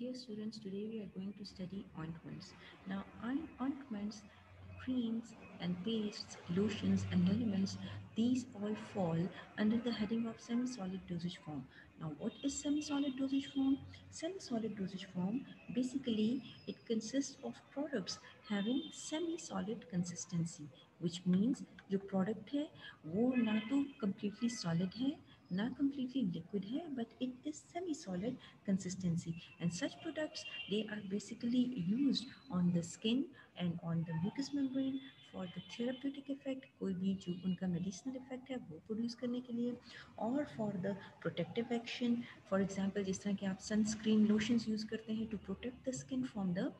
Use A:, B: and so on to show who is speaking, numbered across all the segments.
A: Dear students, today we are going to study ointments. Now, ointments, creams and pastes, lotions and liniments, these all fall under the heading of semi-solid dosage form. Now, what is semi-solid dosage form? Semi-solid dosage form, basically, it consists of products having semi-solid consistency, which means your product here, wo na to completely solid hai, not completely liquid hai but it is semi-solid consistency. And such products, they are basically used on the skin and on the mucous membrane for the therapeutic effect कोई भी जो उनका medicinal effect है, वो produce करने के लिए, और for the protective action for example जिस तरह के आप सनस्क्रीन लोशंस यूज़ करते हैं to protect the skin from the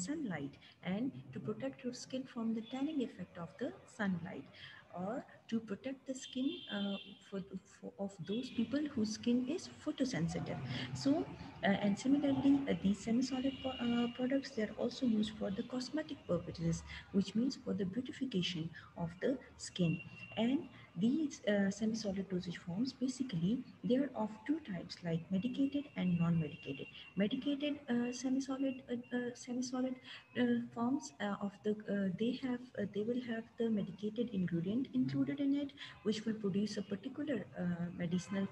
A: sunlight and to protect your skin from the tanning effect of the sunlight और to protect the skin uh, for, for, of those people whose skin is photosensitive. So, uh, and similarly, uh, these semi-solid uh, products they are also used for the cosmetic purposes, which means for the beautification of the skin. And these uh, semi-solid dosage forms basically they are of two types like medicated and non-medicated. Medicated uh, semi-solid uh, uh, semi-solid uh, forms of the they have they will have the medicated ingredient included in it which will produce a particular medicinal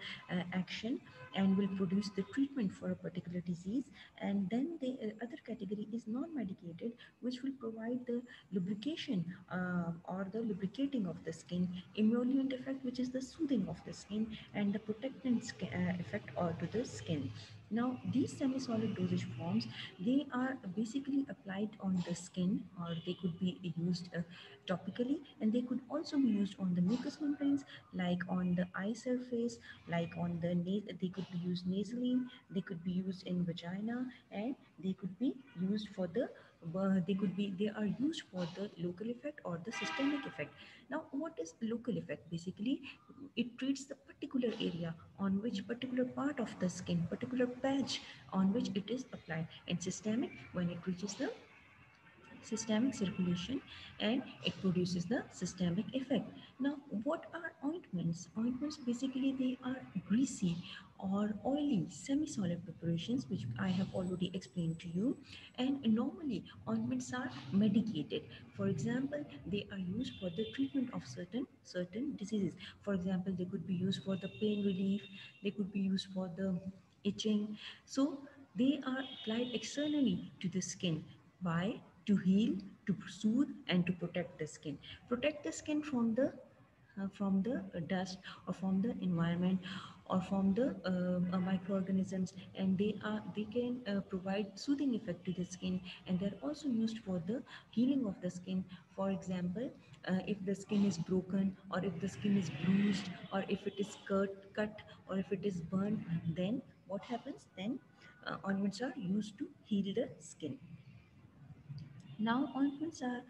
A: action and will produce the treatment for a particular disease. And then the other category is non-medicated which will provide the lubrication or the lubricating of the skin emollient effect which is the soothing of the skin and the protectant uh, effect uh, to the skin. Now these semi-solid dosage forms they are basically applied on the skin or they could be used uh, topically and they could also be used on the mucous membranes like on the eye surface like on the they could be used nasally they could be used in vagina and they could be used for the Uh, they could be they are used for the local effect or the systemic effect. Now what is local effect? Basically it treats the particular area on which particular part of the skin particular patch on which it is applied. And systemic when it reaches the systemic circulation and it produces the systemic effect. Now, what are ointments? Ointments basically they are greasy or oily semi-solid preparations which I have already explained to you. And normally ointments are medicated. For example they are used for the treatment of certain certain diseases. For example they could be used for the pain relief they could be used for the itching. So they are applied externally to the skin. By to heal, to soothe, and to protect the skin. Protect the skin from the uh, from the dust or from the environment or from the uh, uh, microorganisms and they are they can uh, provide soothing effect to the skin and they're also used for the healing of the skin. For example uh, if the skin is broken or if the skin is bruised or if it is cut cut or if it is burned then what happens? Then uh, ointments are used to heal the skin now ointments are uh,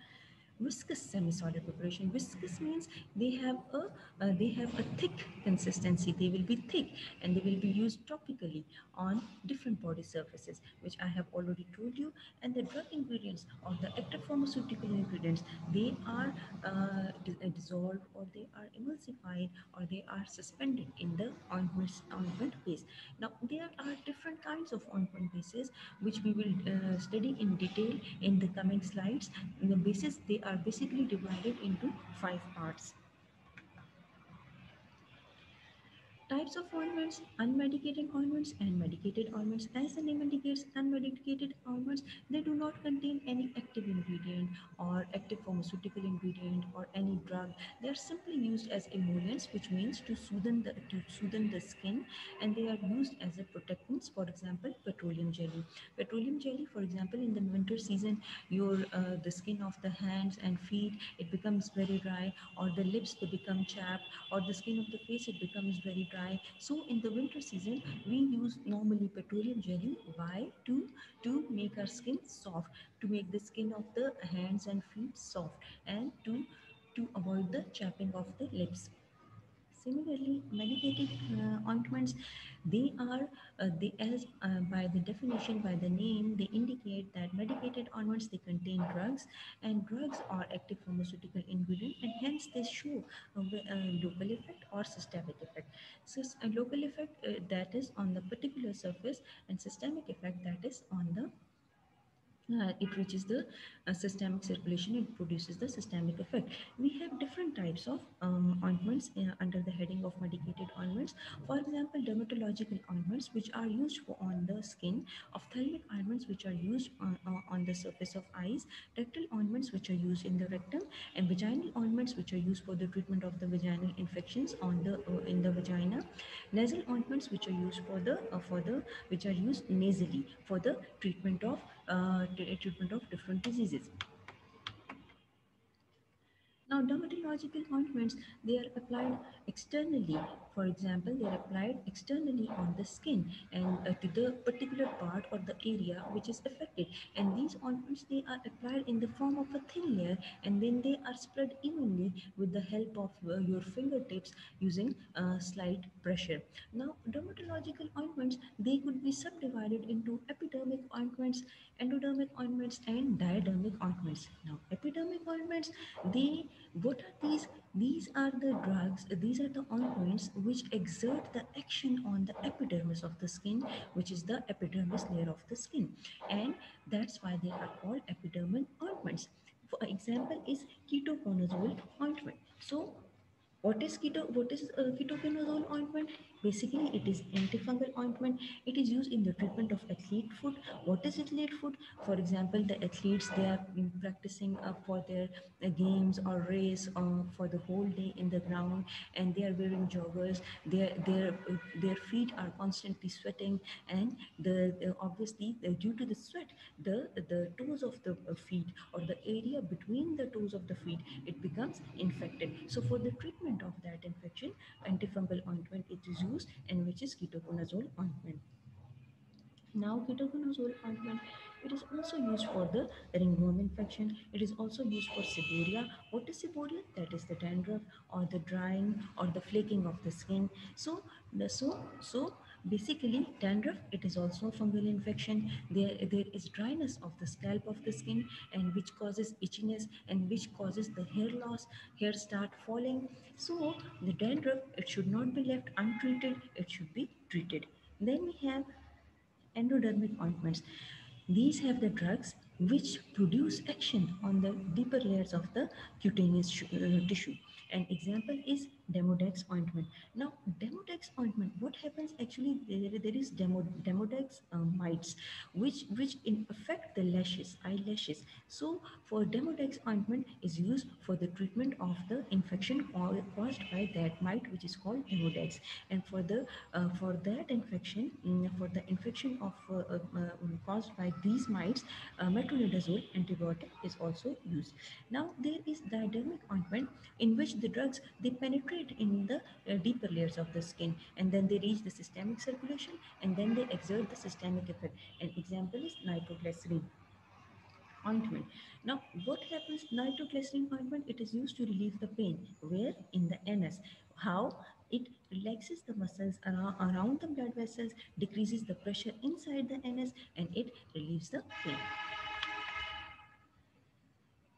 A: viscous semi-solid preparation. Viscous means they have a uh, they have a thick consistency. They will be thick and they will be used topically on different body surfaces, which I have already told you. And the drug ingredients or the active pharmaceutical ingredients, they are uh, dissolved or they are emulsified or they are suspended in the ointment, ointment base. Now there are different kinds of ointment bases which we will uh, study in detail in the coming slides. In the basis they are basically divided into five parts. Types of ointments, unmedicated ointments and medicated ointments. As the name indicates, unmedicated ointments, they do not contain any active ingredient or active pharmaceutical ingredient or any drug. They are simply used as emollients, which means to soothe the, to soothe the skin and they are used as a protectants. For example, petroleum jelly. Petroleum jelly, for example, in the winter season, your uh, the skin of the hands and feet, it becomes very dry or the lips, they become chapped or the skin of the face, it becomes very dry dry. So in the winter season, we use normally petroleum jelly. Why? To, to make our skin soft, to make the skin of the hands and feet soft and to, to avoid the chapping of the lips. Similarly, medicated uh, ointments, they are, uh, they as uh, by the definition, by the name, they indicate that medicated ointments, they contain drugs and drugs are active pharmaceutical ingredient and hence they show a, a local effect or systemic effect. So a local effect uh, that is on the particular surface and systemic effect that is on the uh, it reaches the uh, systemic circulation it produces the systemic effect. We have different types of um, ointments uh, under the heading of medicated ointments. For example dermatological ointments which are used for on the skin ophthalmic ointments which are used on, uh, on the surface of eyes rectal ointments which are used in the rectum and vaginal ointments which are used for the treatment of the vaginal infections on the uh, in the vagina nasal ointments which are used for the uh, for the which are used nasally for the treatment of uh, treatment of different diseases. Now, dermatological ointments, they are applied externally. For example, they are applied externally on the skin and uh, to the particular part or the area which is affected. And these ointments, they are applied in the form of a thin layer and then they are spread evenly with the help of uh, your fingertips using uh, slight pressure. Now, dermatological ointments, they could be subdivided into epidermic ointments, endodermic ointments and diadermic ointments. Now, epidermic ointments, they what are these? These are the drugs, these are the ointments which exert the action on the epidermis of the skin, which is the epidermis layer of the skin. And that's why they are called epidermal ointments. For example, is ketoconazole ointment. So, what is keto? What is uh, ketoconazole ointment? Basically, it is antifungal ointment. It is used in the treatment of athlete foot. What is athlete foot? For example, the athletes, they are practicing uh, for their uh, games or race uh, for the whole day in the ground and they are wearing joggers. Their, their, uh, their feet are constantly sweating and the obviously due to the sweat, the, the toes of the uh, feet or the area between the toes of the feet, it becomes infected. So for the treatment of that infection, antifungal ointment it is used and which is ketoconazole ointment. Now ketoconazole ointment, it is also used for the ringworm infection. It is also used for seborrhea. What is seborrhea? That is the dandruff or the drying or the flaking of the skin. So, the, so, so basically dandruff, it is also a fungal infection. There, there is dryness of the scalp of the skin and which causes itchiness and which causes the hair loss, hair start falling. So the dandruff, it should not be left untreated. It should be treated. Then we have endodermic ointments. These have the drugs which produce action on the deeper layers of the cutaneous uh, tissue. An example is Demodex ointment. Now, Demodex ointment, what happens actually, there, there is Demo, Demodex uh, mites, which, which in affect the lashes, eyelashes. So, for Demodex ointment is used for the treatment of the infection caused by that mite, which is called Demodex. And for the uh, for that infection, mm, for the infection of uh, uh, uh, caused by these mites, uh, metronidazole antibiotic is also used. Now, there is diadermic ointment in which the drugs, they penetrate in the uh, deeper layers of the skin and then they reach the systemic circulation and then they exert the systemic effect. An example is nitroglycerin ointment. Now, what happens nitroglycerin ointment? It is used to relieve the pain. Where? In the anus. How? It relaxes the muscles around, around the blood vessels, decreases the pressure inside the anus, and it relieves the pain.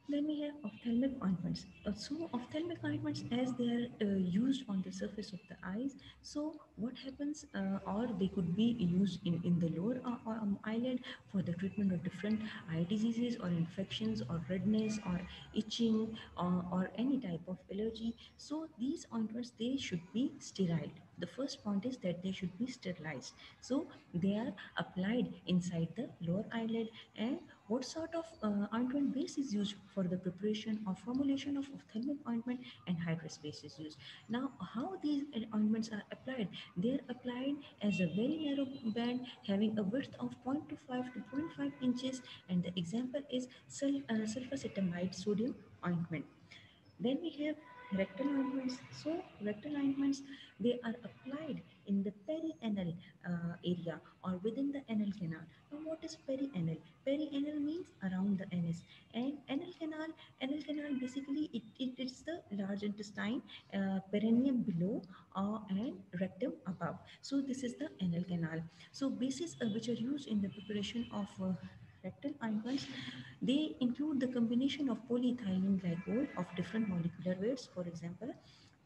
A: Then we have ophthalmic ointments. Uh, so ophthalmic ointments as they are uh, used on the surface of the eyes. So what happens uh, or they could be used in, in the lower uh, um, eyelid for the treatment of different eye diseases or infections or redness or itching or, or any type of allergy. So these ointments, they should be sterile the first point is that they should be sterilized so they are applied inside the lower eyelid and what sort of uh, ointment base is used for the preparation or formulation of ophthalmic ointment anhydrous base is used? Now how these ointments are applied? They are applied as a very narrow band having a width of 0.25 to 0.5 inches and the example is sul uh, sulfacetamide sodium ointment. Then we have rectal ointments. So rectal ointments, they are applied in the perianal uh, area or within the anal canal. Now, what is perianal? Perianal means around the anus, and anal canal, anal canal basically it, it is the large intestine, uh, perineum below, uh, and rectum above. So this is the anal canal. So bases uh, which are used in the preparation of uh, rectal ointments, they include the combination of polyethylene glycol of different molecular weights. For example,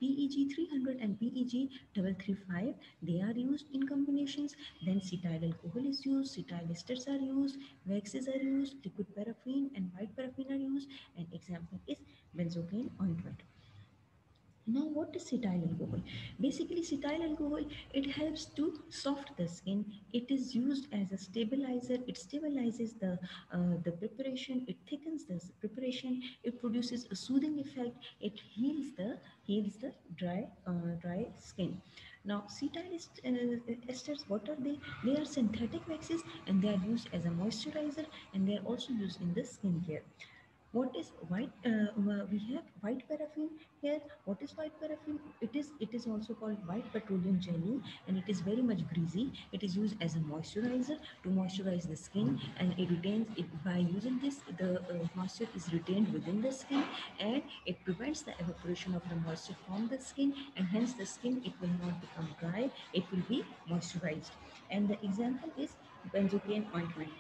A: PEG 300 and PEG 335 they are used in combinations. Then cetyl alcohol is used cetyl esters are used waxes are used liquid paraffin and white paraffin are used. An example is benzocaine ointment now, what is cetyl alcohol? Basically, cetyl alcohol, it helps to soft the skin. It is used as a stabilizer. It stabilizes the, uh, the preparation. It thickens the preparation. It produces a soothing effect. It heals the, heals the dry, uh, dry skin. Now, cetyl uh, esters, what are they? They are synthetic waxes and they are used as a moisturizer and they are also used in the skincare what is white uh, we have white paraffin here. What is white paraffin? It is it is also called white petroleum jelly and it is very much greasy. It is used as a moisturizer to moisturize the skin and it retains it by using this the uh, moisture is retained within the skin and it prevents the evaporation of the moisture from the skin and hence the skin it will not become dry. It will be moisturized. And the example is benzocaine ointment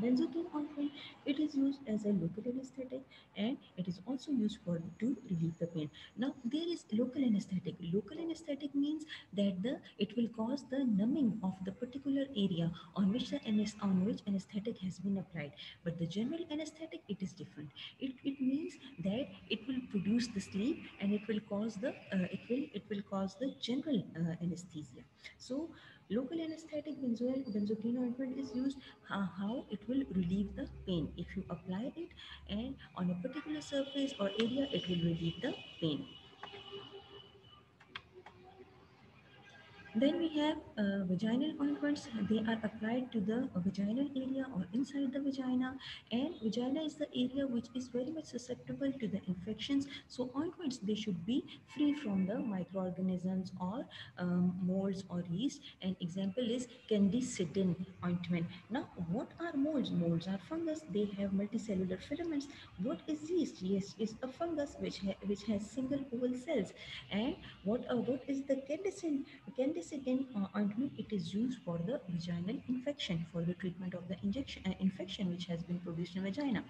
A: Benzocaine ointment, it is used as a local anesthetic and it is also used for to relieve the pain. Now there is local anesthetic. Local anesthetic means that the it will cause the numbing of the particular area on which the on which anesthetic has been applied. But the general anesthetic it is different. It, it means that it will produce the sleep and it will cause the uh, it will it will cause the general uh, anesthesia. So Local anesthetic benzocaine ointment is used uh, how it will relieve the pain. If you apply it and on a particular surface or area, it will relieve the pain. Then we have uh, vaginal ointments. They are applied to the vaginal area or inside the vagina. And vagina is the area which is very much susceptible to the infections. So ointments, they should be free from the microorganisms or um, molds or yeast. An example is Candidin ointment. Now, what are molds? Molds are fungus. They have multicellular filaments. What is yeast? Yeast is a fungus which, ha which has single oval cells. And what, uh, what is the Cetirizine uh, ointment, it is used for the vaginal infection, for the treatment of the injection, uh, infection which has been produced in vagina.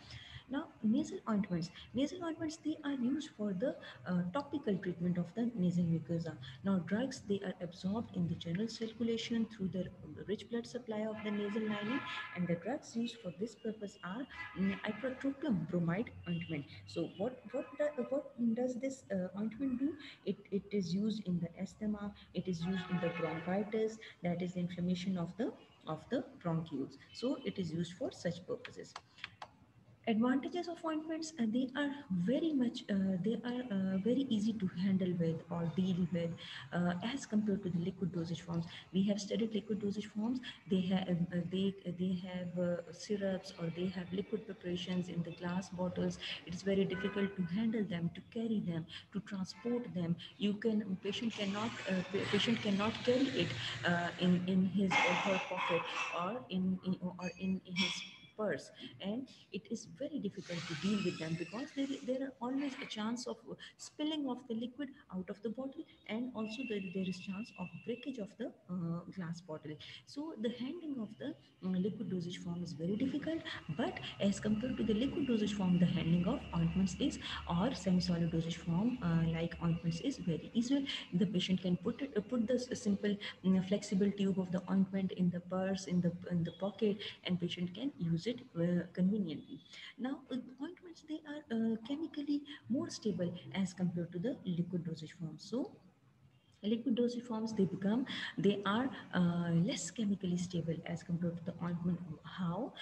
A: Now, nasal ointments. Nasal ointments, they are used for the uh, topical treatment of the nasal mucosa. Now, drugs, they are absorbed in the general circulation through the rich blood supply of the nasal lining and the drugs used for this purpose are um, ipratropium bromide ointment. So, what, what, what does this uh, ointment do? It, it is used in the asthma, it is used in the bronchitis, that is inflammation of the of the bronchioles. So, it is used for such purposes advantages of ointments uh, they are very much uh, they are uh, very easy to handle with or deal with uh, as compared to the liquid dosage forms. We have studied liquid dosage forms. They have uh, they they have uh, syrups or they have liquid preparations in the glass bottles. It is very difficult to handle them to carry them to transport them. You can patient cannot patient cannot carry it in in his or her pocket or in, in or in his purse. And it is very difficult to deal with them because there, there are always a chance of spilling of the liquid out of the bottle and also there, there is chance of breakage of the uh, glass bottle. So the handling of the um, liquid dosage form is very difficult but as compared to the liquid dosage form the handling of ointments is or semi-solid dosage form uh, like ointments is very easy. The patient can put it uh, put the simple you flexible tube of the ointment in the purse in the in the pocket and patient can use it uh, conveniently. Now, uh, ointments, they are uh, chemically more stable as compared to the liquid dosage form. So, liquid dosage forms they become they are uh, less chemically stable as compared to the ointment how?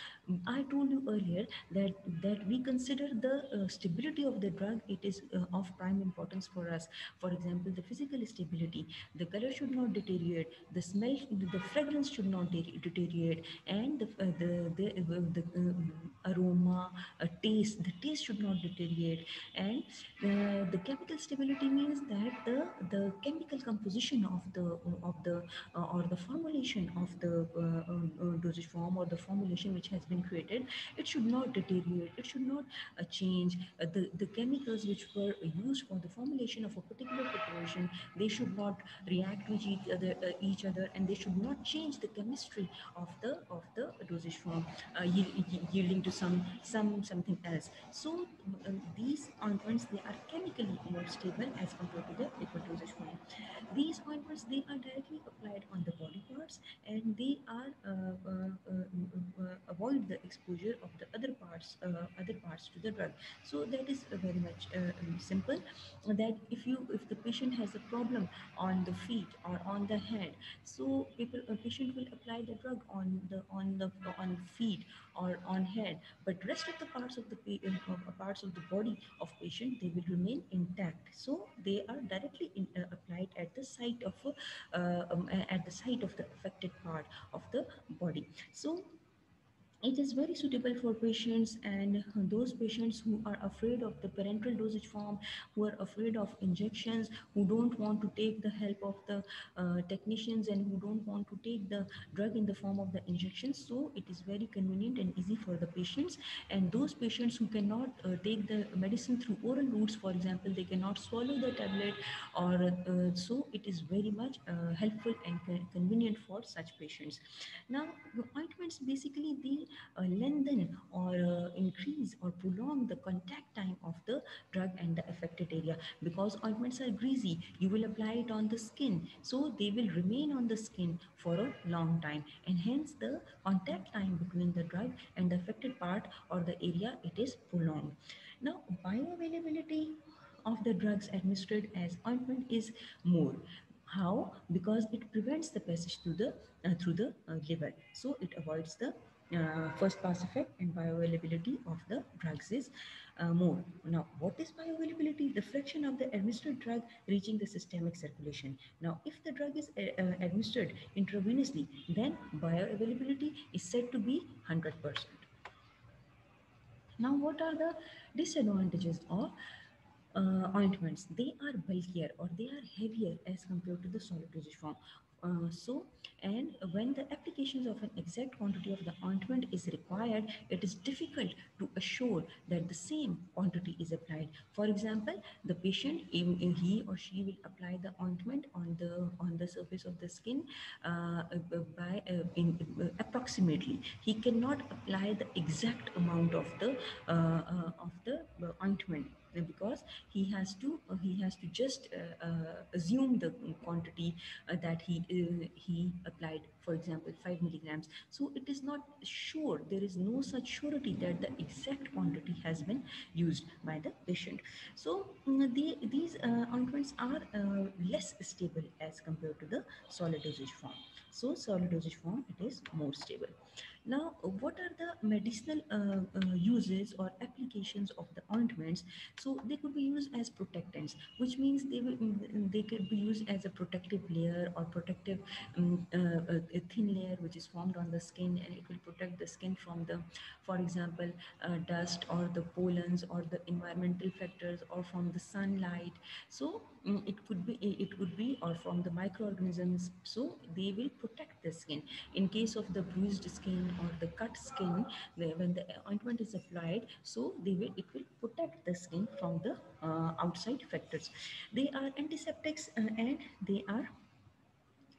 A: I told you earlier that that we consider the uh, stability of the drug it is uh, of prime importance for us. For example the physical stability the color should not deteriorate the smell the fragrance should not deteriorate and the uh, the the, uh, the uh, aroma taste the taste should not deteriorate. And the chemical stability means that the the chemical composition of the of the uh, or the formulation of the uh, um, uh, dosage form or the formulation which has been created it should not deteriorate. It should not uh, change uh, the the chemicals which were used for the formulation of a particular preparation they should not react with each other uh, each other and they should not change the chemistry of the of the dosage form uh, yielding to some some something else. So uh, these ointments they are chemically more stable as compared to the liquid dosage form these ointments they are directly applied on the body parts and they are uh, uh, uh, uh, avoid the exposure of the other parts other parts to the drug. So that is very much um, simple. That if you if the patient has a problem on the feet or on the head so people a patient will apply the drug on the on the on feet or on head. But rest of the parts of the uh, parts of the body of patient they will remain intact. So they are directly in, uh, applied at the site of uh, um, at the site of the affected part of the body. So it is very suitable for patients and those patients who are afraid of the parenteral dosage form, who are afraid of injections, who don't want to take the help of the uh, technicians and who don't want to take the drug in the form of the injections. So it is very convenient and easy for the patients. And those patients who cannot uh, take the medicine through oral routes, for example, they cannot swallow the tablet or uh, so it is very much uh, helpful and convenient for such patients. Now, the ointments basically they lengthen or uh, increase or prolong the contact time of the drug and the affected area. Because ointments are greasy. You will apply it on the skin, so they will remain on the skin for a long time, and hence the contact time between the drug and the affected part or the area it is prolonged. Now, bioavailability of the drugs administered as ointment is more. How? Because it prevents the passage through the uh, through the uh, liver. So it avoids the uh, first pass effect and bioavailability of the drugs is uh, more now what is bioavailability the fraction of the administered drug reaching the systemic circulation now if the drug is uh, uh, administered intravenously then bioavailability is said to be 100% now, what are the disadvantages of uh, ointments? They are bulkier or they are heavier as compared to the solid dosage form. Uh, so, and when the applications of an exact quantity of the ointment is required, it is difficult to assure that the same quantity is applied. For example, the patient, he or she will apply the ointment on the on the surface of the skin uh, by uh, in, uh, approximately. He cannot apply the exact amount of the uh, of the ointment because he has to uh, he has to just uh, uh, assume the quantity that he he applied for example 5 milligrams. So it is not sure there is no such surety that the exact quantity has been used by the patient. So mm, the, these uh, ointments are uh, less stable as compared to the solid dosage form. So solid dosage form it is more stable. Now, what are the medicinal uh, uh, uses or applications of the ointments? So they could be used as protectants, which means they will mm, they could be used as a protective layer or protective um, a thin layer which is formed on the skin, and it will protect the skin from the, for example, uh, dust or the pollens or the environmental factors or from the sunlight. So mm, it could be it could be or from the microorganisms. So they will protect the skin in case of the bruised skin or the cut skin when the ointment is applied so they will it will protect the skin from the uh, outside factors they are antiseptics uh, and they are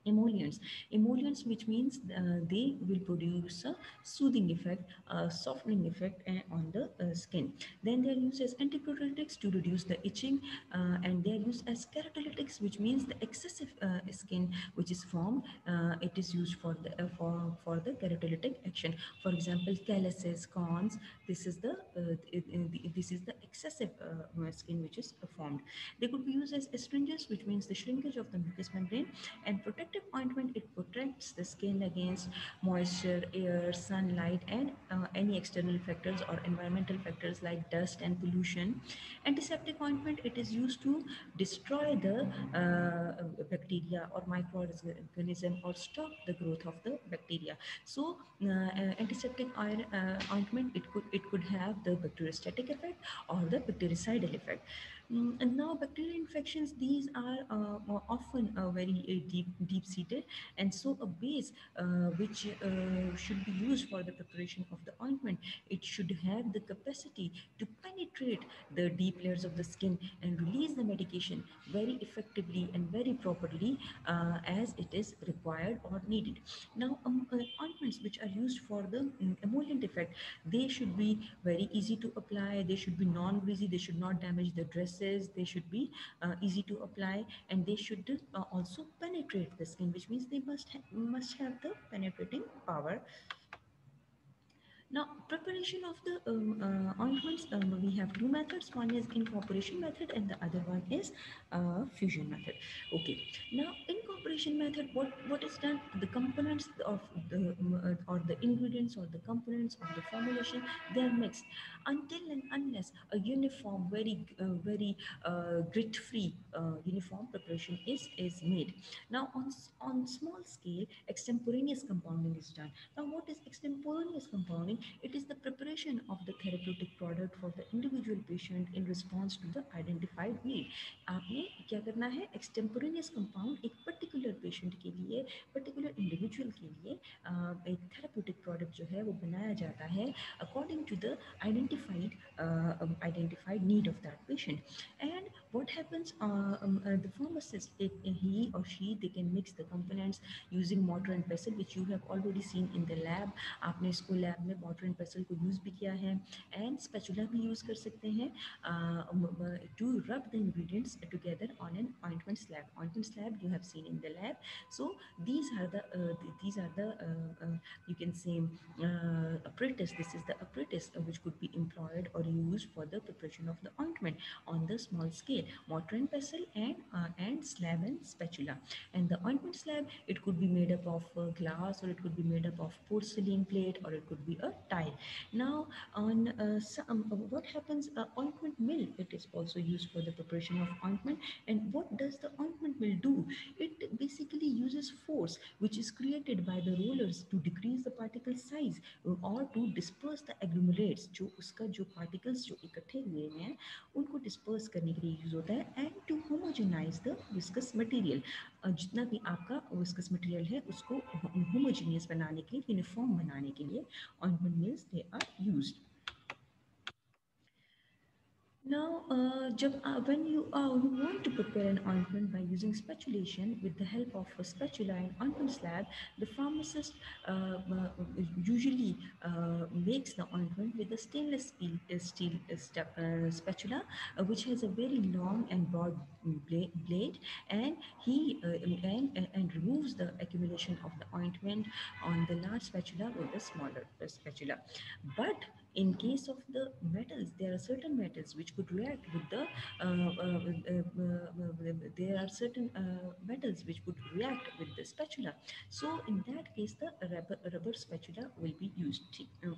A: emollients. Emollients which means uh, they will produce a soothing effect a softening effect uh, on the uh, skin. Then they are used as antipruritics to reduce the itching uh, and they are used as keratolytics which means the excessive uh, skin which is formed uh, it is used for the uh, for for the keratolytic action. For example calluses corns this is the this is the excessive skin which is formed. They could be used as astringents which means the shrinkage of the mucous membrane and protective ointment it protects the skin against moisture air sunlight and uh, any external factors or environmental factors like dust and pollution. Antiseptic ointment it is used to destroy the uh, bacteria or microorganism or stop the growth of the bacteria. So uh, antiseptic oil, uh, ointment it could it could have the bacteriostatic effect or the bactericidal effect and now bacterial infections, these are uh, often uh, very uh, deep, deep-seated. And so a base which should be used for the preparation of the ointment, it should have the capacity to penetrate the deep layers of the skin and release the medication very effectively and very properly as it is required or needed. Now, um, ointments which are used for the um, emollient effect, they should be very easy to apply, they should be non-greasy, they should not damage the dress they should be uh, easy to apply and they should uh, also penetrate the skin which means they must ha must have the penetrating power now, preparation of the um, uh, ointments, um, we have two methods. One is incorporation method and the other one is uh, fusion method. Okay. Now, incorporation method, what, what is done? The components of the, um, or the ingredients or the components of the formulation, they are mixed until and unless a uniform, very, uh, very uh, grit-free uh, uniform preparation is, is made. Now, on, on small scale, extemporaneous compounding is done. Now, what is extemporaneous compounding? It is the preparation of the therapeutic product for the individual patient in response to the identified need. आपने क्या करना है extemporaneous compound एक particular patient के लिए particular individual के लिए एक थेरेप्यूटिक प्रोडक्ट जो है वो बनाया जाता है according to the identified identified need of that patient and what happens uh, um, uh, the pharmacist if, he or she they can mix the components using mortar and pestle which you have already seen in the lab आपने इसको lab में mortar and pestle को use भी किया है and spatula भी use कर सकते हैं uh, to rub the ingredients together on an ointment slab ointment slab you have seen in the lab so these are the uh, these are the uh, uh, you can say apparatus this is the apparatus which could be employed or used for the preparation of the ointment on the small scale mortar and pestle and uh, and slab and spatula and the ointment slab it could be made up of uh, glass or it could be made up of porcelain plate or it could be a tile now on uh, some, uh, what happens uh, ointment mill it is also used for the preparation of ointment and what does the ointment mill do it basically uses force which is created by the rollers to decrease the particle size or to disperse the agglomerates जो उसका जो particles जो इकट्ठे हुए हैं उनको disperse करने के लिए यूज़ होता है and to homogenize the viscous material जितना भी आपका विस्कस मटेरियल है उसको होमोजीनियस बनाने के लिए यूनिफॉर्म बनाने के लिए ointment Means they are used. Now, uh, uh, when you, uh, you want to prepare an ointment by using spatulation with the help of a spatula and ointment slab, the pharmacist uh, uh usually makes the ointment with a stainless steel, steel spatula, which has a very long and broad blade, and he and, and removes the accumulation of the ointment on the large spatula with the smaller spatula. But in case of the metals there are certain metals which could react with the uh, uh, uh, there are certain metals which could react with the spatula. So in that case the rubber, rubber spatula will be used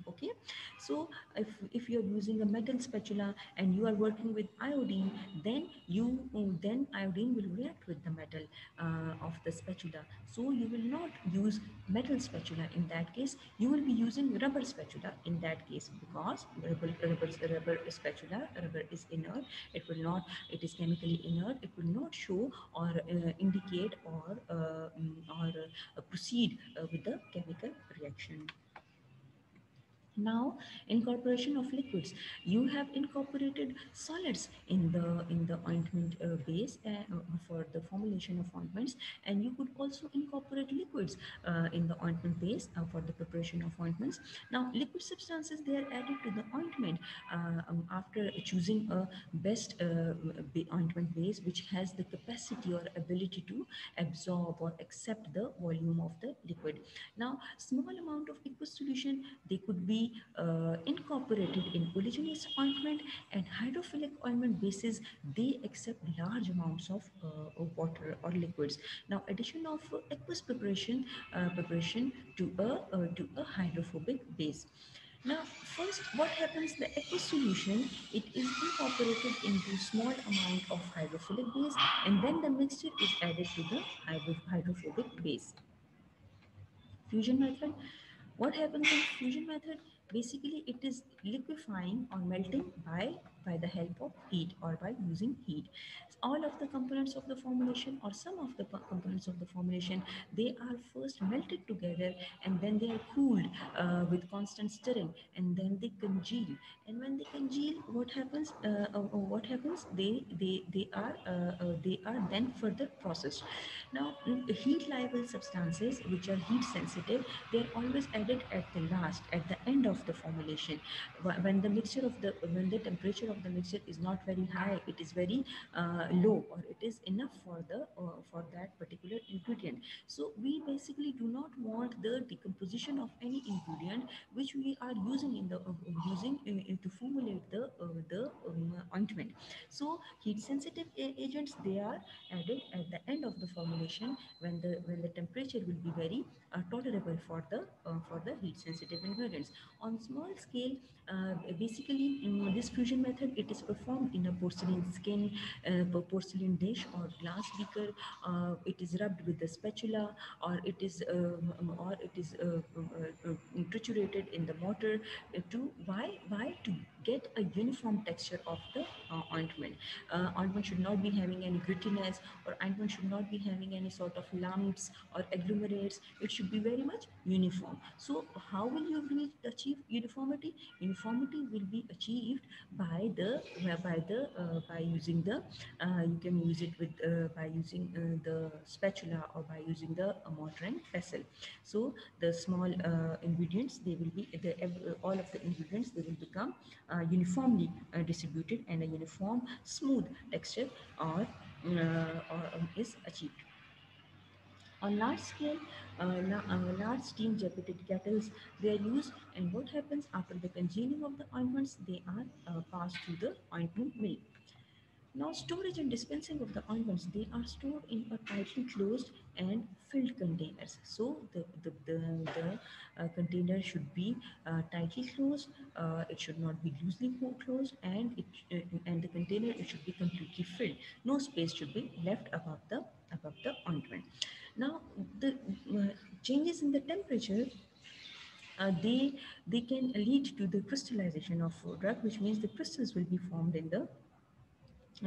A: okay? So if if you're using a metal spatula and you are working with iodine then you then iodine will react with the metal uh, of the spatula. So you will not use metal spatula in that case. You will be using rubber spatula in that case because rubber, rubber, rubber spatula, rubber is inert, it will not, it is chemically inert, it will not show or uh, indicate or, uh, mm, or uh, proceed uh, with the chemical reaction. Now, incorporation of liquids. You have incorporated solids in the in the ointment uh, base uh, for the formulation of ointments, and you could also incorporate liquids uh, in the ointment base uh, for the preparation of ointments. Now, liquid substances they are added to the ointment uh, um, after choosing a best uh, ointment base which has the capacity or ability to absorb or accept the volume of the liquid. Now, small amount of aqueous solution they could be uh, incorporated in oleaginous ointment and hydrophilic ointment bases they accept large amounts of uh, water or liquids now addition of aqueous preparation uh, preparation to a uh, to a hydrophobic base now, first, what happens, the aqueous solution, it is incorporated into small amount of hydrophilic base and then the mixture is added to the hydrophobic base. Fusion method, what happens in fusion method? Basically it is liquefying or melting by by the help of heat or by using heat. All of the components of the formulation or some of the components of the formulation they are first melted together and then they are cooled uh, with constant stirring and then they congeal. And when they congeal what happens uh, uh, uh what happens? They they they are uh, uh, they are then further processed. Now heat liable substances which are heat sensitive they are always added at the last at the end of the formulation. When the mixture of the when the temperature of the mixture is not very high. It is very uh, low or it is enough for the uh, for that particular ingredient. So we basically do not want the decomposition of any ingredient which we are using in the uh, using to formulate the uh, the um, ointment. So heat sensitive agents they are added at the end of the formulation when the when the temperature will be very uh, tolerable for the uh, for the heat sensitive ingredients. On small scale basically um, this fusion method it is performed in a porcelain skin uh, porcelain dish or glass beaker. Uh, it is rubbed with the spatula or it is um, or it is triturated in the mortar. To why why to get a uniform texture of the uh, ointment. Uh, ointment should not be having any grittiness or ointment should not be having any sort of lumps or agglomerates. It should be very much uniform. So how will you reach, achieve uniformity? Uniformity will be achieved by the by the uh, by using the uh, you can use it with uh, by using uh, the spatula or by using the mortar and pestle. So the small ingredients they will be the all of the ingredients they will become uniformly uh, distributed and a uniform smooth texture or, uh, or um, is achieved. On large scale, uh, uh, large steam generated kettles, they are used and what happens after the congealing of the ointments, they are uh, passed to the ointment mill. Now storage and dispensing of the ointments, they are stored in a tightly closed and filled containers. So the, the, the, the uh, container should be uh, tightly closed, uh, it should not be loosely closed and it uh, and the container it should be completely filled. No space should be left above the above the ointment. Now the uh, changes in the temperature uh, they they can lead to the crystallization of drug which means the crystals will be formed in the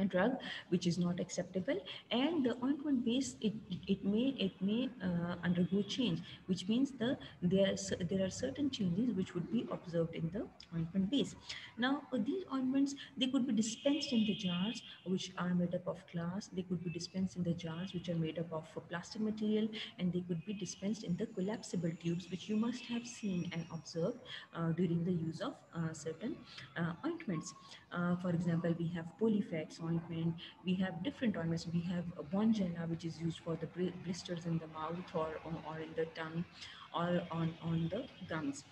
A: drug which is not acceptable. And the ointment base it, it may it may uh, undergo change which means the there there are certain changes which would be observed in the ointment base. Now uh, these ointments they could be dispensed in the jars which are made up of glass. They could be dispensed in the jars which are made up of plastic material. And they could be dispensed in the collapsible tubes which you must have seen and observed uh, during the use of uh, certain uh, ointments. Uh, for example we have Polyfax ointment. We have different ointments. We have a Bonjela, which is used for the blisters in the mouth or, or in the tongue or on, on the gums.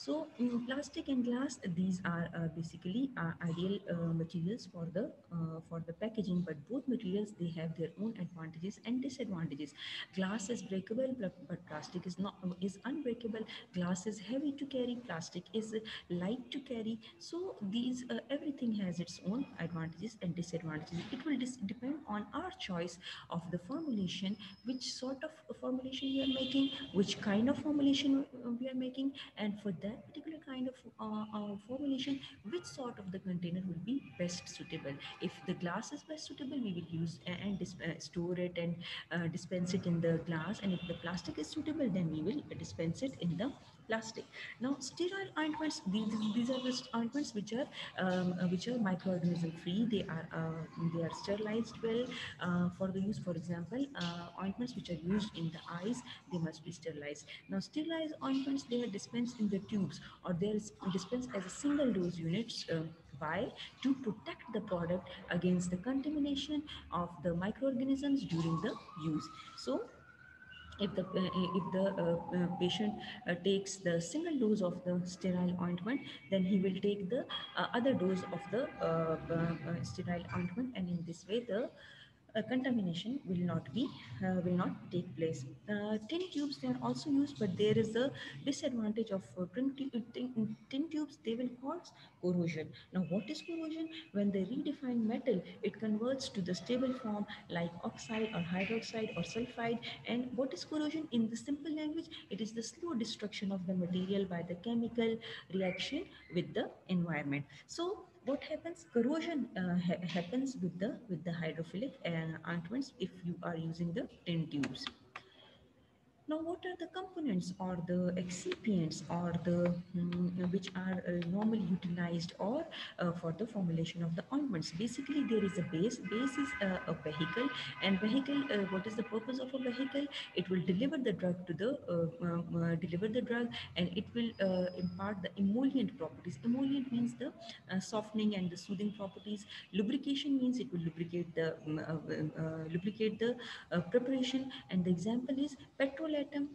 A: So plastic and glass, these are uh, basically uh, ideal uh, materials for the uh, for the packaging, but both materials they have their own advantages and disadvantages. Glass is breakable, but, plastic is not is unbreakable. Glass is heavy to carry, plastic is light to carry. So these uh, everything has its own advantages and disadvantages. It will depend on our choice of the formulation, which sort of formulation we are making, which kind of formulation we are making, and for that that particular kind of uh, uh, formulation, which sort of the container will be best suitable. If the glass is best suitable, we will use and uh, store it and uh, dispense it in the glass. And if the plastic is suitable, then we will dispense it in the plastic. Now, sterile ointments, these, these are the ointments which are um, uh, which are microorganism free. They are uh, they are sterilized well uh, for the use. For example, uh, ointments which are used in the eyes, they must be sterilized. Now, sterilized ointments they are dispensed in the tubes or they are dispensed as a single dose units. Um, why? To protect the product against the contamination of the microorganisms during the use. So if the uh, if the uh, uh, patient uh, takes the single dose of the sterile ointment then he will take the uh, other dose of the uh, sterile ointment. And in this way the uh, contamination will not be uh, will not take place. Uh, tin tubes they are also used, but there is a disadvantage of uh, tin, tin, tin tubes. They will cause corrosion. Now, what is corrosion? When they redefine metal, it converts to the stable form like oxide or hydroxide or sulfide. And what is corrosion? In the simple language, it is the slow destruction of the material by the chemical reaction with the environment. So what happens corrosion uh, ha happens with the with the hydrophilic uh, ointments if you are using the tin tubes now, what are the components or the excipients or the um, which are uh, normally utilized or uh, for the formulation of the ointments? Basically, there is a base. Base is uh, a vehicle, and vehicle. Uh, what is the purpose of a vehicle? It will deliver the drug to the uh, uh, deliver the drug, and it will impart the emollient properties. Emollient means the softening and the soothing properties. Lubrication means it will lubricate the lubricate the preparation, and the example is petrol petrolatum,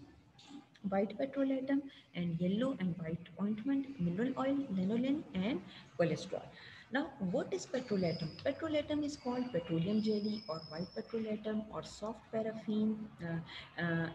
A: white petrolatum, and yellow and white ointment, mineral oil, lanolin, and cholesterol. Now, what is petrolatum? Petrolatum is called petroleum jelly or white petrolatum or soft paraffin, uh, uh,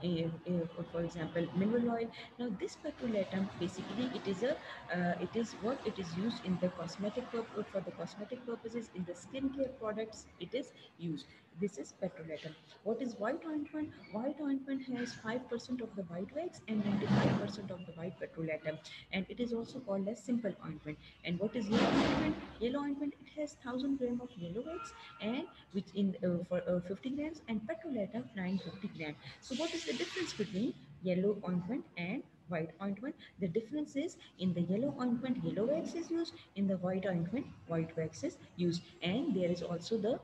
A: for example, mineral oil. Now, this petrolatum basically it is a uh, it is what it is used in the cosmetic for the cosmetic purposes in the skincare products. It is used. This is petrolatum. What is white ointment? White ointment has 5% of the white wax and 95% of the white petrolatum. And it is also called as simple ointment. And what is yellow ointment? Yellow ointment, it has 1000 gram of yellow wax and which in uh, for uh, 50 grams and petrolatum 950 gram. So what is the difference between yellow ointment and white ointment. The difference is in the yellow ointment, yellow wax is used. In the white ointment, white wax is used. And there is also the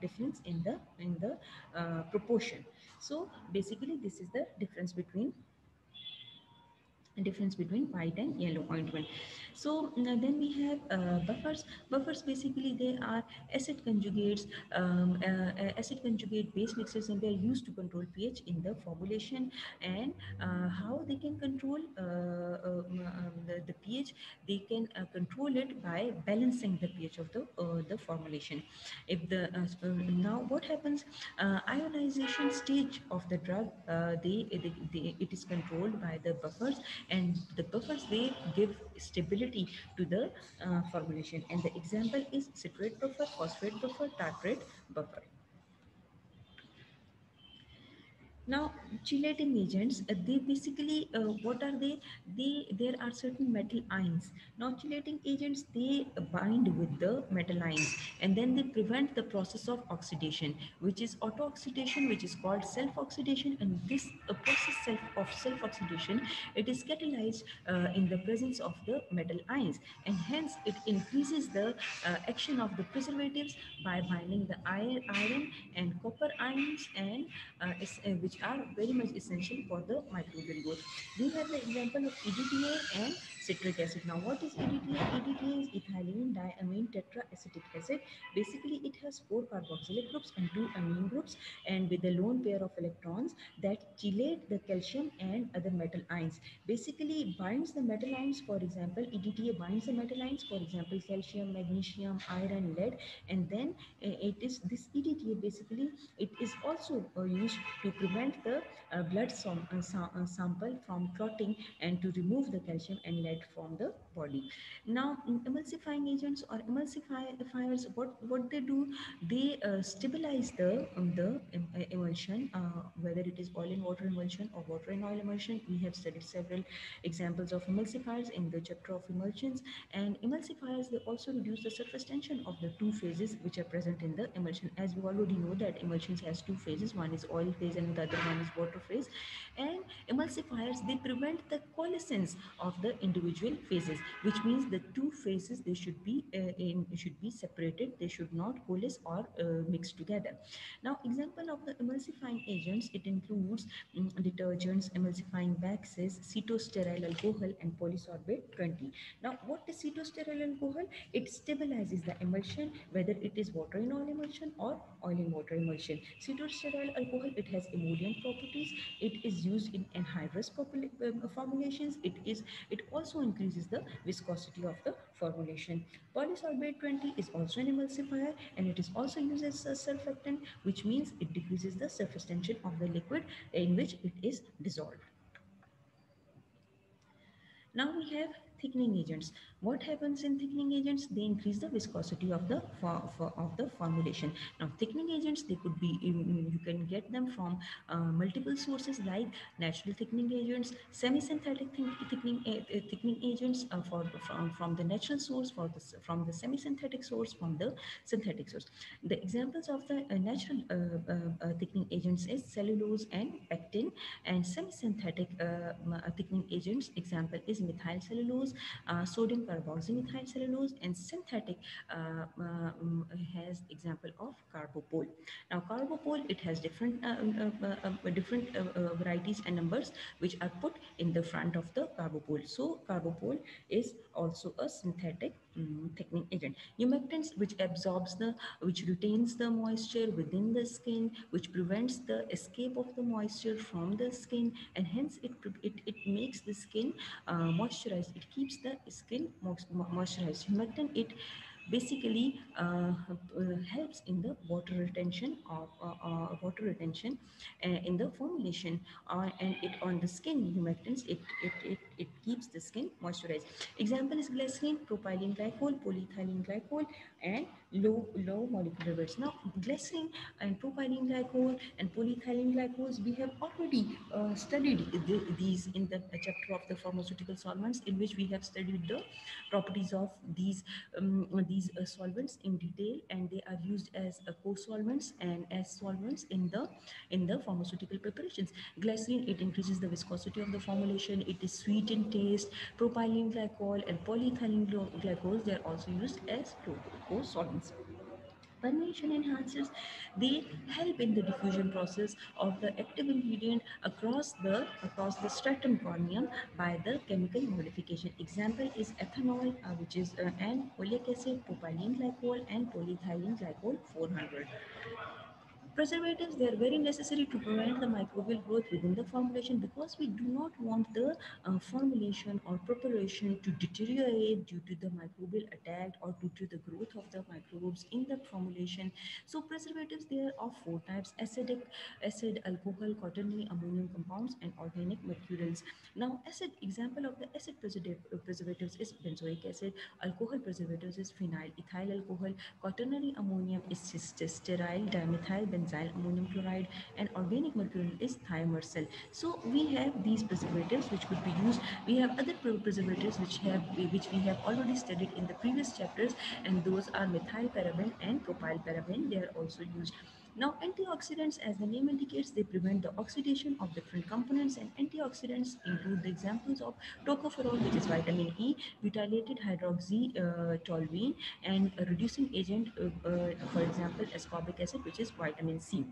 A: difference in the in the uh, proportion. So basically this is the difference between difference between white and yellow ointment so then we have uh, buffers. Buffers basically they are acid conjugates um, uh, uh, acid conjugate base mixes and they are used to control ph in the formulation. And uh, how they can control uh, um, um, the, the, ph? They can uh, control it by balancing the ph of the the formulation. If the now what happens? Ionization stage of the drug they, they, they, it is controlled by the buffers and the buffers they give stability to the uh, formulation. And the example is citrate buffer phosphate buffer tartrate buffer now chelating agents uh, they basically uh, what are they? They there are certain metal ions. Now chelating agents they bind with the metal ions and then they prevent the process of oxidation which is auto oxidation which is called self oxidation and this uh, process self of self oxidation it is catalyzed uh, in the presence of the metal ions and hence it increases the uh, action of the preservatives by binding the iron and copper ions and is, are very much essential for the microbial growth. We have the example of EDTA and citric acid. Now, what is EDTA? EDTA is ethylene diamine tetraacetic acid. Basically, it has four carboxylic groups and two amine groups and with a lone pair of electrons that chelate the calcium and other metal ions. Basically, binds the metal ions, for example, EDTA binds the metal ions, for example, calcium, magnesium, iron, lead, and then uh, it is this EDTA basically, it is also uh, used to prevent the uh, blood sam sample from clotting and to remove the calcium and lead from the body. Now, emulsifying agents or emulsifiers, what, what they do, they uh, stabilize the, um, the uh, emulsion, uh, whether it is oil and water emulsion or water and oil emulsion. We have studied several examples of emulsifiers in the chapter of emulsions and emulsifiers, they also reduce the surface tension of the two phases which are present in the emulsion. As we already know that emulsions has two phases, one is oil phase and the other one is water phase and emulsifiers, they prevent the coalescence of the individual individual phases which means the two phases they should be uh, in should be separated. They should not coalesce or uh, mix together. Now example of the emulsifying agents it includes um, detergents emulsifying waxes cetostearyl alcohol and polysorbate 20 now what is cetostearyl alcohol? It stabilizes the emulsion whether it is water in oil emulsion or oil in water emulsion. Cetostearyl alcohol it has emollient properties. It is used in anhydrous um, formulations. It is it also increases the viscosity of the formulation. Polysorbate 20 is also an emulsifier and it is also used as a surfactant which means it decreases the surface tension of the liquid in which it is dissolved. Now we have thickening agents. What happens in thickening agents? They increase the viscosity of the of the formulation. Now thickening agents they could be you can get them from uh, multiple sources like natural thickening agents, semi-synthetic thickening uh, thickening agents uh, for from from the natural source, for the from the semi-synthetic source, from the synthetic source. The examples of the uh, natural uh, uh, thickening agents is cellulose and pectin, and semi-synthetic thickening agents example is methyl cellulose cellulose, uh, sodium carboxymethyl cellulose, and synthetic uh, um, has example of carbopol. Now, carbopol it has different uh, different varieties and numbers which are put in the front of the carbopol. So, carbopol is also a synthetic um, thickening agent. Humectants which absorbs the, which retains the moisture within the skin, which prevents the escape of the moisture from the skin and hence it, it, it makes the skin uh, moisturized. It keeps the skin moisturized. Humectant, it basically uh, uh, helps in the water retention of uh, uh water retention uh, in the formulation and it on the skin humectants it, it it it keeps the skin moisturized. Example is glycerin propylene glycol polyethylene glycol and low low molecular weights. Now glycerin and propylene glycol and polyethylene glycols we have already uh, studied the, these in the chapter of the pharmaceutical solvents in which we have studied the properties of these um, these uh, solvents in detail and they are used as uh, co-solvents and as solvents in the in the pharmaceutical preparations. Glycerin it increases the viscosity of the formulation. It is sweet in taste propylene glycol and polyethylene glycols they are also used as co-solvents Permeation enhancers, they help in the diffusion process of the active ingredient across the across the stratum corneum by the chemical modification. Example is ethanol, uh, which is uh, an oleic acid, propylene glycol, and polyethylene glycol 400. Preservatives, they are very necessary to prevent the microbial growth within the formulation because we do not want the uh, formulation or preparation to deteriorate due to the microbial attack or due to the growth of the microbes in the formulation. So preservatives, they are of four types, acidic, acid, alcohol, quaternary ammonium compounds and organic materials. Now acid, example of the acid preservatives is benzoic acid, alcohol preservatives is phenyl ethyl alcohol, quaternary ammonium is stearyl dimethyl benzoyl benzyl ammonium chloride and organic mercury is thiomersal. So we have these preservatives which could be used. We have other preservatives which have which we have already studied in the previous chapters and those are methylparaben and propylparaben. They are also used. Now, antioxidants, as the name indicates, they prevent the oxidation of different components and antioxidants include the examples of tocopherol, which is vitamin E, butylated hydroxytoluene, and a reducing agent, uh, uh, for example, ascorbic acid, which is vitamin C.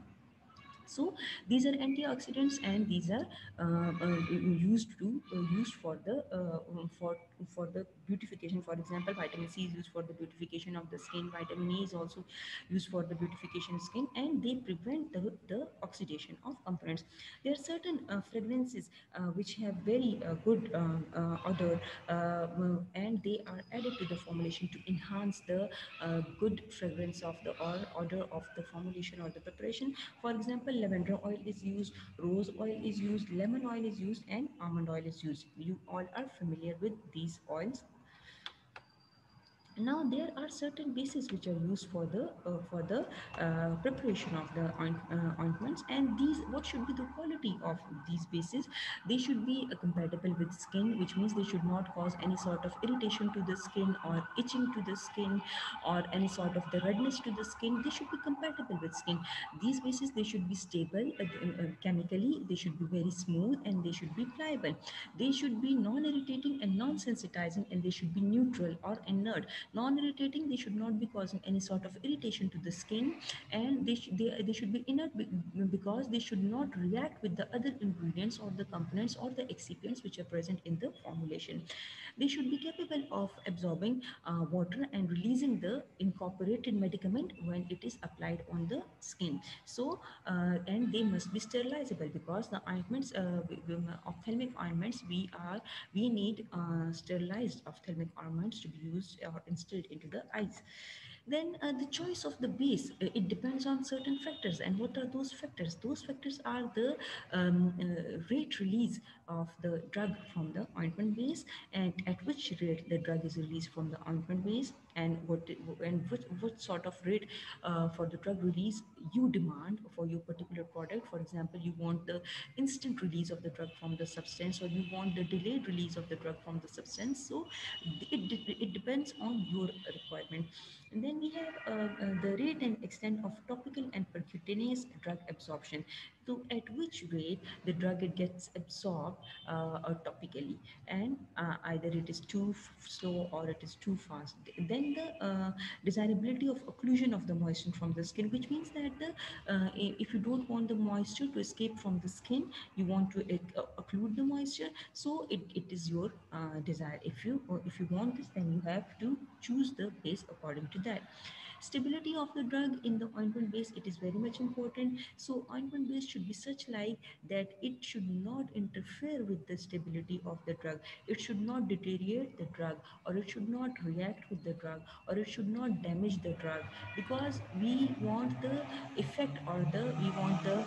A: So these are antioxidants and these are uh, uh, used to uh, used for the uh, for for the beautification. For example, vitamin C is used for the beautification of the skin. Vitamin E is also used for the beautification skin, and they prevent the, the oxidation of components. There are certain uh, fragrances uh, which have very uh, good uh, uh, odor, and they are added to the formulation to enhance the good fragrance of the or odor of the formulation or the preparation. For example, lavender oil is used, rose oil is used, lemon oil is used, and almond oil is used. You all are familiar with these oils now there are certain bases which are used for the uh, for the uh, preparation of the oint, uh, ointments. And these what should be the quality of these bases? They should be uh, compatible with skin which means they should not cause any sort of irritation to the skin or itching to the skin or any sort of the redness to the skin. They should be compatible with skin. These bases they should be stable uh, uh, chemically. They should be very smooth and they should be pliable. They should be non-irritating and non-sensitizing and they should be neutral or inert non-irritating they should not be causing any sort of irritation to the skin and they, sh they, they should be inert because they should not react with the other ingredients or the components or the excipients which are present in the formulation They should be capable of absorbing uh, water and releasing the incorporated medicament when it is applied on the skin. So, uh, and they must be sterilizable because the ointments, uh, ophthalmic ointments, we are we need uh, sterilized ophthalmic ointments to be used or instilled into the eyes. Then uh, the choice of the base uh, it depends on certain factors. And what are those factors? Those factors are the um, uh, rate release of the drug from the ointment base and at which rate the drug is released from the ointment base and what and what, what sort of rate uh, for the drug release you demand for your particular product. For example you want the instant release of the drug from the substance or you want the delayed release of the drug from the substance. So it, it, depends on your requirement. And then we have uh, uh, the rate and extent of topical and percutaneous drug absorption. So at which rate the drug it gets absorbed uh, topically and uh, either it is too slow or it is too fast. Then the uh, desirability of occlusion of the moisture from the skin, which means that the, uh, if you don't want the moisture to escape from the skin, you want to occlude the moisture. So it, it is your desire. If you if you want this, then you have to choose the base according to that stability of the drug in the ointment base it is very much important. So ointment base should be such like that it should not interfere with the stability of the drug. It should not deteriorate the drug or it should not react with the drug or it should not damage the drug because we want the effect or the we want the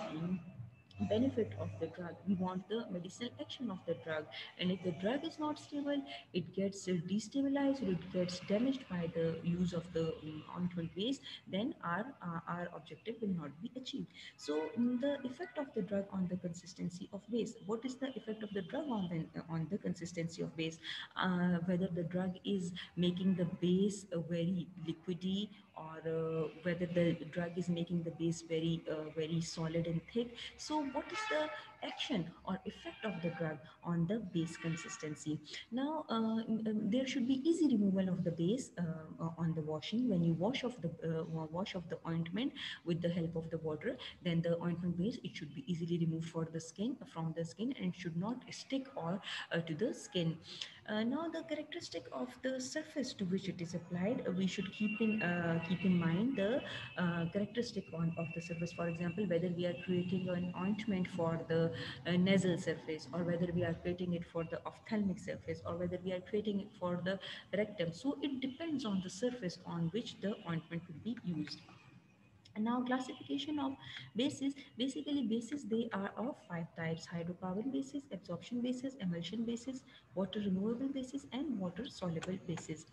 A: benefit of the drug. We want the medicinal action of the drug. And if the drug is not stable, it gets destabilized it gets damaged by the use of the um, ointment base, then our, uh, our objective will not be achieved. So um, the effect of the drug on the consistency of base. What is the effect of the drug on the, on the consistency of base? Uh, whether the drug is making the base very liquidy or uh, whether the drug is making the base very uh, very solid and thick. So what is the action or effect of the drug on the base consistency. Now uh, there should be easy removal of the base uh, on the washing. When you wash off the uh, wash off the ointment with the help of the water then the ointment base it should be easily removed for the skin from the skin and should not stick or uh, to the skin. Uh, now the characteristic of the surface to which it is applied, we should keep in uh, keep in mind the characteristic on, of the surface. For example, whether we are creating an ointment for the uh, nasal surface or whether we are creating it for the ophthalmic surface or whether we are creating it for the rectum. So it depends on the surface on which the ointment will be used. And now classification of bases. Basically bases they are of five types hydrocarbon bases absorption bases emulsion bases water removable bases and water soluble bases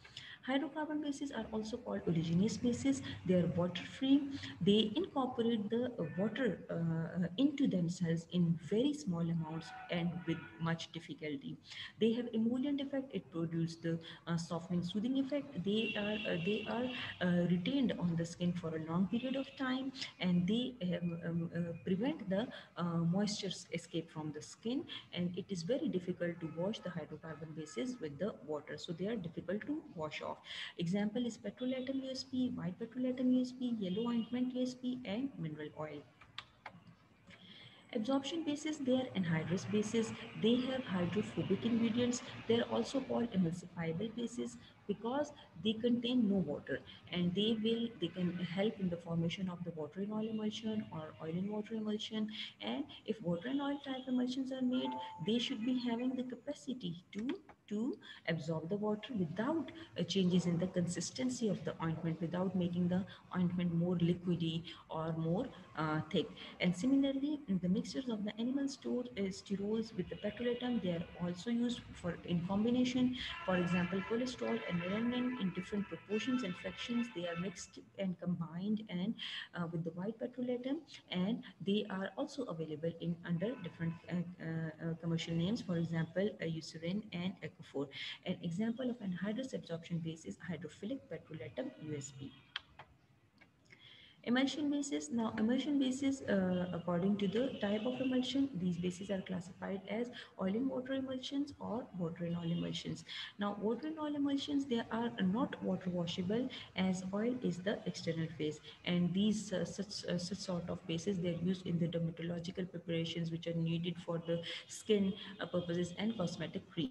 A: hydrocarbon bases are also called oleaginous bases. They are water free they incorporate the water uh, into themselves in very small amounts and with much difficulty. They have emollient effect. It produces the uh, softening soothing effect. They are uh, they are uh, retained on the skin for a long period of of time and they um, um, uh, prevent the uh, moisture escape from the skin and it is very difficult to wash the hydrocarbon bases with the water. So they are difficult to wash off example is petrolatum usp white petrolatum usp yellow ointment usp and mineral oil Absorption bases, they are anhydrous bases. They have hydrophobic ingredients. They are also called emulsifiable bases because they contain no water and they will they can help in the formation of the water in oil emulsion or oil in water emulsion. And if water and oil type emulsions are made they should be having the capacity to to absorb the water without uh, changes in the consistency of the ointment without making the ointment more liquidy or more uh, thick. And similarly the mixtures of the animal store uh, sterols with the petrolatum they are also used for in combination for example cholesterol and melanin in different proportions and fractions they are mixed and combined and uh, with the white petrolatum and they are also available in under different uh, uh, commercial names for example eucerin and Aquaphor. An example of anhydrous absorption base is hydrophilic petrolatum USP. Emulsion bases. Now, emulsion bases, uh, according to the type of emulsion, these bases are classified as oil in water emulsions or water in oil emulsions. Now, water in oil emulsions, they are not water washable as oil is the external phase. And these uh, such, uh, such sort of bases, they're used in the dermatological preparations which are needed for the skin uh, purposes and cosmetic cream.